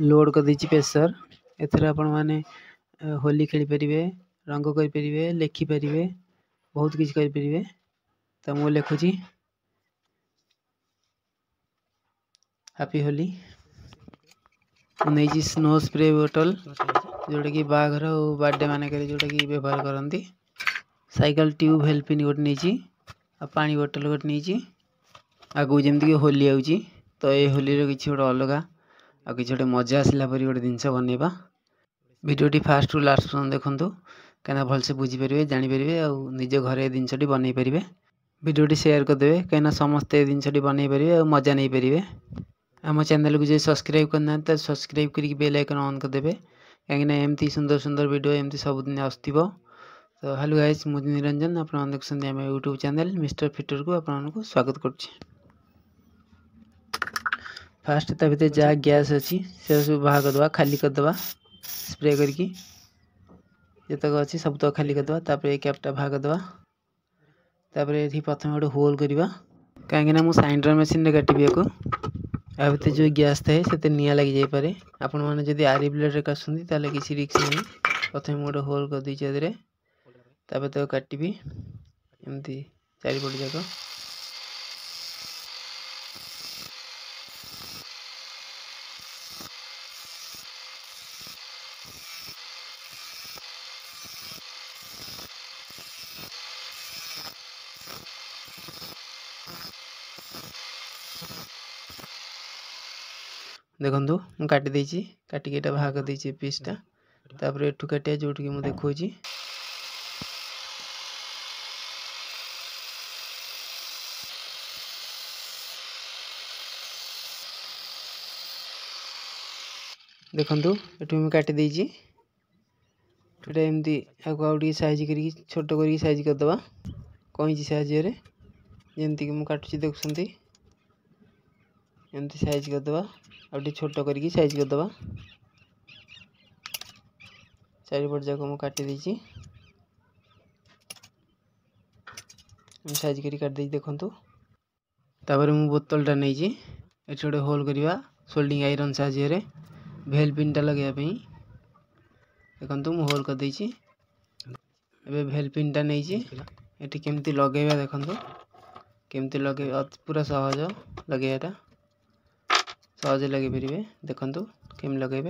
load कर दीजिए pressure एथर आपण मैंने होली खेलपर रंग करें लिखिपर बहुत किसी करें तो मुझे लिखुची हापी होली नहीं स्नो स्प्रे बोटल जोटा कि बाघर और बार्थडे मानक जोटा कि व्यवहार करती सैकल ट्यूब हेल्पिन गोटे नहीं पा बोटल गोटे नहीं आगे जमीक होली आ तो ये होली रो किसी गोटे ଆଉ କିଛି ଗୋଟେ ମଜା ଆସିଲା ପରି ଗୋଟେ ଜିନିଷ ବନେଇବା ଭିଡ଼ିଓଟି ଫାଷ୍ଟରୁ ଲାଷ୍ଟ ପର୍ଯ୍ୟନ୍ତ ଦେଖନ୍ତୁ କାହିଁକିନା ଭଲସେ ବୁଝିପାରିବେ ଜାଣିପାରିବେ ଆଉ ନିଜ ଘରେ ଏ ଜିନିଷଟି ବନେଇ ପାରିବେ ଭିଡ଼ିଓଟି ସେୟାର କରିଦେବେ କାହିଁକିନା ସମସ୍ତେ ଏ ଜିନିଷଟି ବନେଇ ପାରିବେ ଆଉ ମଜା ନେଇପାରିବେ ଆମ ଚ୍ୟାନେଲକୁ ଯଦି ସବସ୍କ୍ରାଇବ୍ କରିନାହାନ୍ତି ତାହେଲେ ସବସ୍କ୍ରାଇବ୍ କରିକି ବେଲ୍ ଆଇକନ୍ ଅନ୍ କରିଦେବେ କାହିଁକିନା ଏମିତି ସୁନ୍ଦର ସୁନ୍ଦର ଭିଡ଼ିଓ ଏମିତି ସବୁଦିନ ଆସୁଥିବ ତ ହ୍ୟାଲୋ ଗାଇସ୍ ମୁଁ ନିରଞ୍ଜନ ଆପଣମାନେ ଦେଖୁଛନ୍ତି ଆମ ୟୁଟ୍ୟୁବ୍ ଚ୍ୟାନେଲ୍ ମିଷ୍ଟର ଫିଟରକୁ ଆପଣମାନଙ୍କୁ ସ୍ୱାଗତ କରୁଛି फास्ट ता भर जहाँ गैस अच्छी से सब बाहर करदे खाली करदे स्प्रे करके जतक अच्छे सब तक खाली करदे कैपटा बाहर करदे तापर ये प्रथम गोटे होल करवा कहीं मुझे सैंडर मेसीन में काटि एक आते जो गैस थाए से निया लग जापे आपण मैंने जब आरि ब्लेड काटे किसी रिक्स नहीं प्रथम गोटे होल कर दीजिए तापर तक काटबी एमती चारिपट जाक ଦେଖନ୍ତୁ ମୁଁ କାଟିଦେଇଛି କାଟିକି ଏଇଟା ବାହାର କରିଦେଇଛି ପିସ୍ଟା ତାପରେ ଏଠୁ କାଟିବା ଯେଉଁଠିକି ମୁଁ ଦେଖାଉଛି ଦେଖନ୍ତୁ ଏଠୁ ମୁଁ କାଟିଦେଇଛି ଏଇଟା ଏମିତି ଆକୁ ଆଉ ଟିକେ ସାଇଜ୍ କରିକି ଛୋଟ କରିକି ସାଇଜ୍ କରିଦେବା କଇଁଚି ସାହାଯ୍ୟରେ ଯେମିତିକି ମୁଁ କାଟୁଛି ଦେଖୁଛନ୍ତି एमती सैज करदे आोट कर सैज करदे चारिपट जाक मुझे सैज कर देखता मुझ बोतलटा नहीं गोटे होल करवा सोल्डिंग आईरन साहय भेल लगे देखु मु होल करदे एवं भेल पिन नहीं कमी लगे देखो कमी लगे पूरा सहज लगेटा सहज लगे पारे देखो केम लगे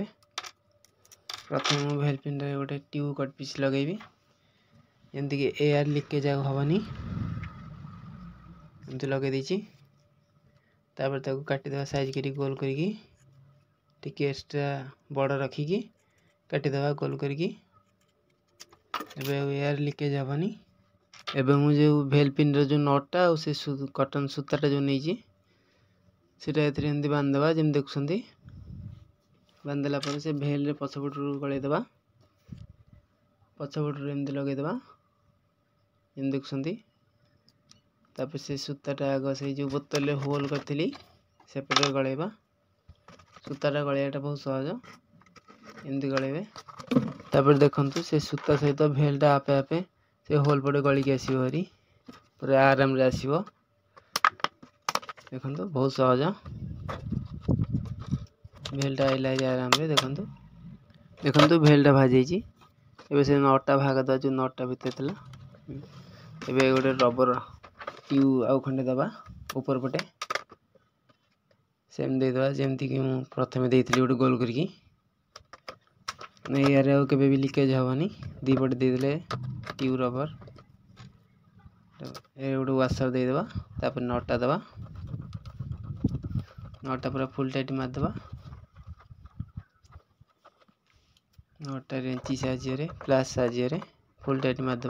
प्रथम भेल पेन गोटे ट्यूब कट पीस लगे जमीक एयर लिकेज आग हेनी एम लगे तापर तक काटिद सैज कर गोल करके बड़ रखिकी काटिद गोल करके एयर लिकेज हेनी एवं मुझे भेल पिन्र जो नटा आ कटन सूताटा जो नहीं ସେଇଟା ଏଥିରେ ଏମିତି ବାନ୍ଧିଦେବା ଯେମିତି ଦେଖୁଛନ୍ତି ବାନ୍ଧିଦେଲା ପରେ ସେ ଭେଲ୍ରେ ପଛପଟରୁ ଗଳେଇଦେବା ପଛପଟରୁ ଏମିତି ଲଗେଇଦେବା ଏମିତି ଦେଖୁଛନ୍ତି ତାପରେ ସେ ସୂତାଟା ଆଗ ସେଇ ଯେଉଁ ବୋତଲରେ ହୋଲ୍ କରିଥିଲି ସେପଟରେ ଗଳେଇବା ସୂତାଟା ଗଳେଇବାଟା ବହୁତ ସହଜ ଏମିତି ଗଳେଇବେ ତାପରେ ଦେଖନ୍ତୁ ସେ ସୂତା ସହିତ ଭେଲ୍ଟା ଆପେ ଆପେ ସେ ହୋଲ୍ ପଟେ ଗଳିକି ଆସିବ ଭାରି ପୁରା ଆରାମରେ ଆସିବ देखो तो, बहुत सहज भेलटा आइल आराम देखु देखु भेलटा भाजी एवं से नटा भाग दवा जो नटा भितर थी एवं गोटे रबर ट्यूब आउ खंडे दबा ऊपर पटे सेम दे दबा जमीक मुझे प्रथम दे गोटे गोल करके नहीं के भी लीकेज हेनी दीपटे दे दिले ट्यूब रबर ये गोटे व्वाशर देदेबा नटा दबा, नौटा फुल टाइट मारद नौटे इंच प्लस साजिए फुल टाइट मारद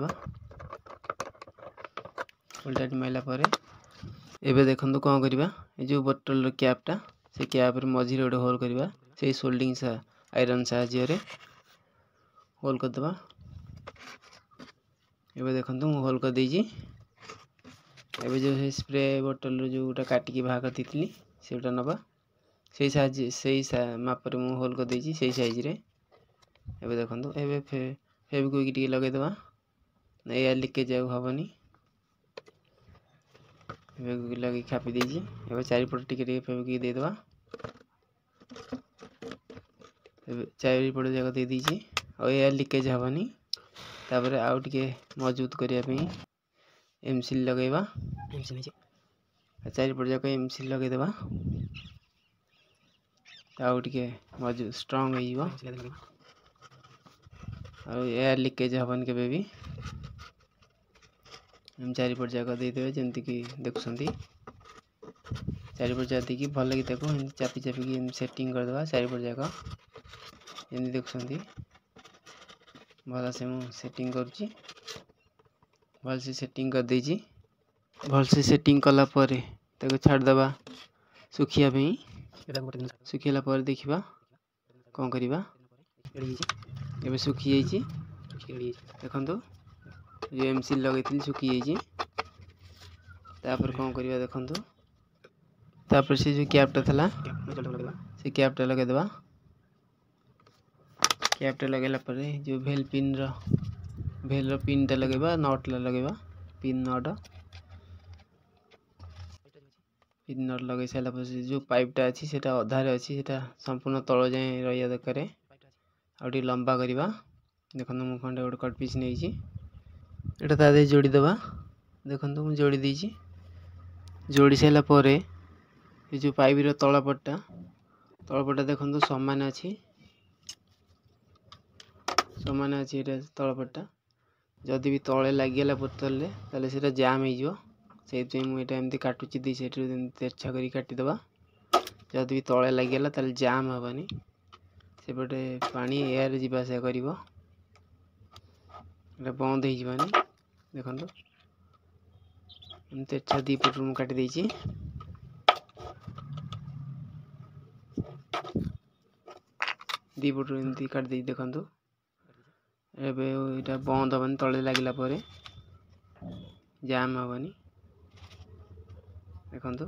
फुल टाइट मारला एवं देखो कौन करवा जो बोटल क्यापटा से क्या मझे गोटे होल करवा से सोल्डिंग सा आईरन साजिए होल करदे एवं देखो मुझे होल करदे एवं जो स्प्रे बोटल जो गोटे काटिकी दी थी से ना से मापर मुझे होल करदे से देखते ए फेब क्विक लगेद एयर लिकेज आगे हेनी क्विक लगे खापी दे चारिपट टे फेब क्विक देद चारिपट जाक दे दीजिए लिकेज हेनी तापर आउ मजबूत करने एम सिल लगे एम सिल चारिपट जाक एम सी लगेदे आगे मज स्ट्रंग एयर लिकेज हेन के चारिपट जाक जमीक देखुं चारिपट जाक देखिए भल लगे चापि चापी सेटिंग करदे चारिपट जाक जमी देखुं से मुझे सेटिंग कर सेटिंग भलसे सेटिंग कलापर ताको छाड़द शुखियाप शुखला देखा कौन कर देखो जो एम सिल लगे शुखी कौन कर देखो तापर से जो टा था से क्याटा लगेद टा लगेला जो भेल पिन रेल रिन टा लगे नटला लगे पिन नट ଯଦି ନଟ୍ ଲଗାଇ ସାରିଲା ପରେ ଯେଉଁ ପାଇପ୍ଟା ଅଛି ସେଇଟା ଅଧାରେ ଅଛି ସେଇଟା ସମ୍ପୂର୍ଣ୍ଣ ତଳ ଯାଏଁ ରହିବା ଦରକାର ଆଉ ଟିକେ ଲମ୍ବା କରିବା ଦେଖନ୍ତୁ ମୁଁ ଖଣ୍ଡେ ଗୋଟେ କଟ୍ ପିସ୍ ନେଇଛି ଏଇଟା ତା ଦେହରେ ଯୋଡ଼ିଦେବା ଦେଖନ୍ତୁ ମୁଁ ଯୋଡ଼ି ଦେଇଛି ଯୋଡ଼ି ସାରିଲା ପରେ ଏ ଯେଉଁ ପାଇପ୍ର ତଳପଟଟା ତଳପଟଟା ଦେଖନ୍ତୁ ସମାନ ଅଛି ସମାନ ଅଛି ଏଇଟା ତଳପଟଟା ଯଦି ବି ତଳେ ଲାଗିଗଲା ବୋତଲରେ ତାହେଲେ ସେଇଟା ଜାମ୍ ହେଇଯିବ ସେଇଥିପାଇଁ ମୁଁ ଏଇଟା ଏମିତି କାଟୁଛି ଦୁଇ ସାଇଡ଼୍ରୁ ଏମିତି ତେରଛା କରି କାଟିଦେବା ଯଦି ବି ତଳେ ଲାଗିଗଲା ତାହେଲେ ଜାମ୍ ହେବନି ସେପଟେ ପାଣି ଏୟାର ଯିବା ଆସିବା କରିବ ଏଇଟା ବନ୍ଦ ହେଇଯିବନି ଦେଖନ୍ତୁ ଏମିତି ତେରଛା ଦୁଇ ପଟରୁ ମୁଁ କାଟିଦେଇଛି ଦୁଇ ପଟରୁ ଏମିତି କାଟିଦେଇଛି ଦେଖନ୍ତୁ ଏବେ ଏଇଟା ବନ୍ଦ ହେବନି ତଳେ ଲାଗିଲା ପରେ ଜାମ୍ ହେବନି ଦେଖନ୍ତୁ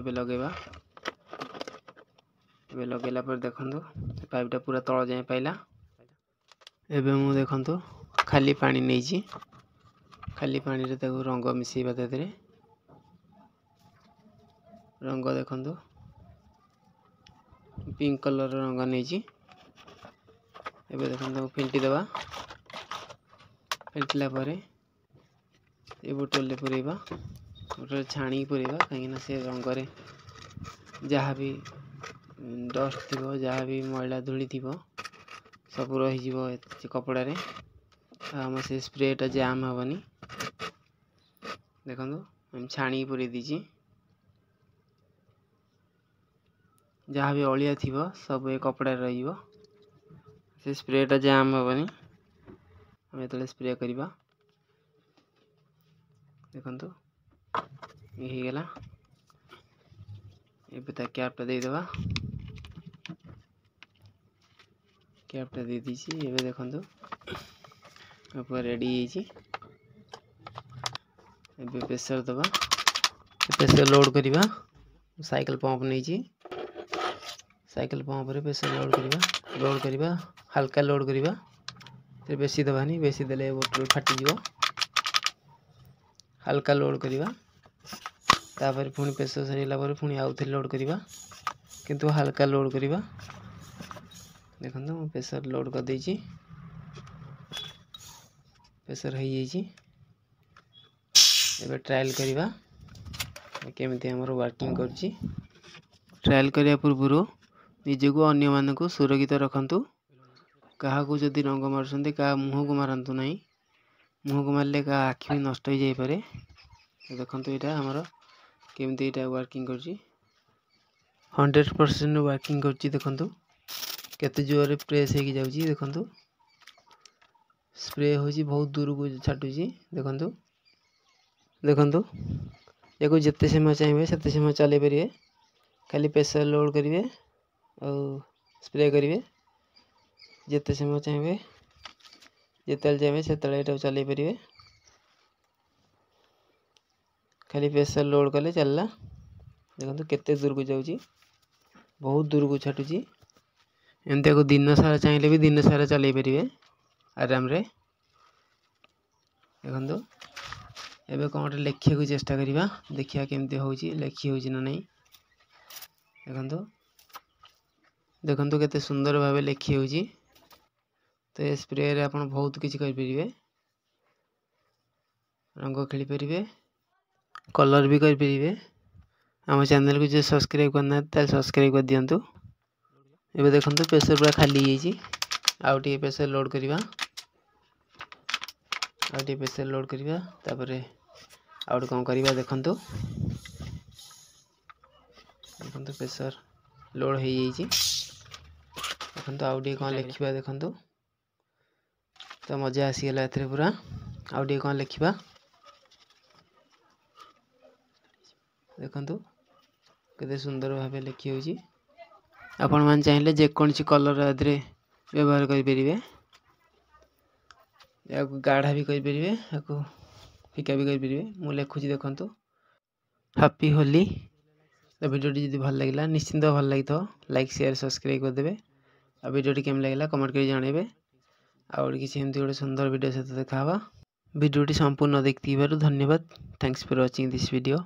ଏବେ ଲଗାଇବା ଏବେ ଲଗାଇଲା ପରେ ଦେଖନ୍ତୁ ପାଇପ୍ଟା ପୁରା ତଳ ଯାଏଁ ପାଇଲା ଏବେ ମୁଁ ଦେଖନ୍ତୁ ଖାଲି ପାଣି ନେଇଛି ଖାଲି ପାଣିରେ ତାକୁ ରଙ୍ଗ ମିଶାଇବା ତା ଦେହରେ ରଙ୍ଗ ଦେଖନ୍ତୁ ପିଙ୍କ କଲର୍ର ରଙ୍ଗ ନେଇଛି ଏବେ ଦେଖନ୍ତୁ ତାକୁ ଫେଣ୍ଟି ଦେବା ଫେଣ୍ଟିଲା ପରେ ଏ ବୋଟଲରେ ପୁରେଇବା ଗୋଟେ ଛାଣିକି ପୁରେଇବା କାହିଁକିନା ସେ ରଙ୍ଗରେ ଯାହା ବି ଡଷ୍ଟ ଥିବ ଯାହା ବି ମଇଳା ଧୂଳି ଥିବ ସବୁ ରହିଯିବ ସେ କପଡ଼ାରେ ଆଉ ଆମ ସେ ସ୍ପ୍ରେଟା ଜାମ୍ ହେବନି ଦେଖନ୍ତୁ আমি ছাড়িয়ে পুরাই দিয়েছি যা বি অলিয়া থিব সব এ কপড়ায় রহব সে স্প্রেটা জাম হবনি আমি যেত স্প্রে করা দেখুন ಹೀಗೆಲ್ಲ इबता कैप देदेवा दे दीची एवं रेडी एबे प्रेसर दवा प्रेसर लोड करवा साइकिल पंप नहीं साइकिल पंप प्रेसर लोड करवा लोड करवा हल्का लोड करवा बेसी दबानी बेसी दे फाटिज हल्का लोड करवा तापर पुणी प्रेसर सर पुणी आउ थे लोड करवा कितु हालाका लोड करवा देखते मुझे प्रेसर लोड कर दे प्रेसर हो जाए ट्राएल करवा केमी आम वर्किंग कर ट्राएल करने पूर्व निजक अग मान सुरक्षित रखु क्या जदि रंग मारे क्या मुँह को मारत ना मुह को मारे क्या आखि भी नष्ट देखो यहाँ हमारा केमती यहाँ वर्किंग कर हंड्रेड परसेंट वर्किंग कर देखु केत जोर प्रेस हो देखु स्प्रे हो बहुत दूर को छाटू देखु देखु या जिते समय चाहिए से समय चल पारे खाली प्रेसर लोड करेंगे और स्प्रे करेंगे जिते समय चाहिए जिते चाहिए से चल पारे खाली प्रेसर लोड कले चलला देखो केते दूर को जाऊ छी बहुत दूर को छाटू छी एन देखो दिन सारा चाहिए भी दिन सारा चलै परिवे आराम रे देखो तो एबे कोन लेखे को चेष्टा करबा देखिया केमते हो छी लेखी हो छी ना नै देखो तो देखो तो केते सुंदर भाबे लेखी हो छी तो स्प्रे रे आपन बहुत किछ कर परिवे रंग खेली परिवे कलर भी करेंगे आम चेल को जो सब्सक्राइब करना सब्सक्राइब कर दिंतु एवं देखते प्रेसर पूरा खाली होती है प्रेसर लोड करवा प्रेसर लोड करवापर आउट कौन कर देखु देखते प्रेसर लोड हो देखो आउट कौन देखु तो मजा आसीगला पूरा आउट कौन लिखा देखु के सुंदर भाव लिखी आपण चाहिए जेकोसी कलर आदि व्यवहार करें या गाढ़ा भी करें फिका भी करें लिखुची देखु हापी होली तो भिडियोटी जब भल लगला निश्चिंत भल लगी लाइक सेयार सब्सक्राइब करदे आ भिडी केम लगेगा कमेंट कर जनइबे आमती गोटे सुंदर भिड सहित देखा भिडियोटी संपूर्ण देखती धन्यवाद thanks for watching this video